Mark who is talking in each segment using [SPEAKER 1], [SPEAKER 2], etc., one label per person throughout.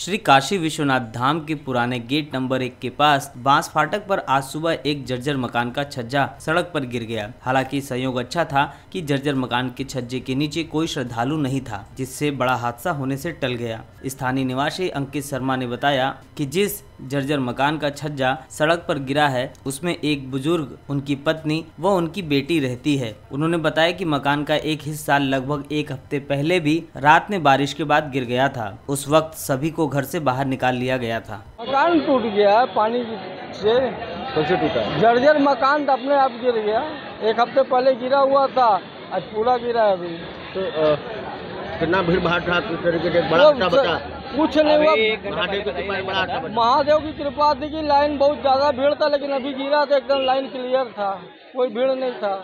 [SPEAKER 1] श्री काशी विश्वनाथ धाम के पुराने gate number एक के पास बाँस फाटक पर आज सुबह एक जर्जर मकान का छज्जा सड़क पर गिर गया। हालाँकि संयोग अच्छा था कि जर्जर मकान के छज्जे के नीचे कोई श्रद्धालु नहीं था, जिससे बड़ा हादसा होने से टल गया। स्थानीय निवासी अंकित शर्मा ने बताया कि जिस जर्जर मकान का छज्जा सड़क पर गिरा है, उसमें एक बुज़ुर्ग, उनकी पत्नी व उनकी बेटी रहती है। उन्होंने बताया कि मकान का एक हिस्सा लगभग एक हफ़्ते पहले भी रात में बारिश के बाद गिर गया था। उस वक्त सभी को घर से बाहर निकाल लिया गया था।
[SPEAKER 2] मकान टूट गया है पानी से।
[SPEAKER 3] कैसे टूटा?
[SPEAKER 2] जर्जर मकान तो अपने आप गिर गया। एक हफ़्ते पहले गिरा हुआ था आज पूरा गिरा है अभी।
[SPEAKER 3] तो कितना भीड़ भाड़ था किस तरीके से? बड़ा
[SPEAKER 2] कुछ नहीं हुआ।
[SPEAKER 3] महादेव की कृपा
[SPEAKER 2] महादेव की थी कि लाइन बहुत ज़्यादा भीड़ था लेकिन अभी गिरा तो एकदम लाइन क्लियर था। कोई भीड़ नहीं था।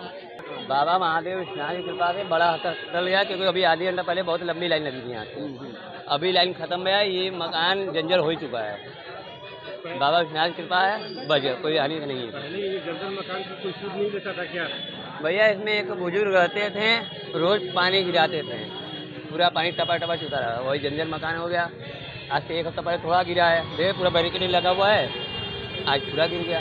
[SPEAKER 4] बाबा महादेव स्नान की कृपा से बड़ा हद तक टल गया क्योंकि अभी आधी घंटा पहले बहुत लंबी लाइन लगी थी यहाँ की अभी लाइन खत्म है ये मकान जंजर हो ही चुका है। बाबा विश्वनाथ की कृपा है गया कोई हानि नहीं है। भैया इसमें एक बुज़ुर्ग रहते थे रोज पानी गिराते थे। पूरा पानी टपा टपा चुका रहा वही जंजर मकान हो गया। आज से एक हफ़्ता पहले थोड़ा गिरा है देखिए पूरा बैरिकेड लगा हुआ है। आज पूरा गिर गया।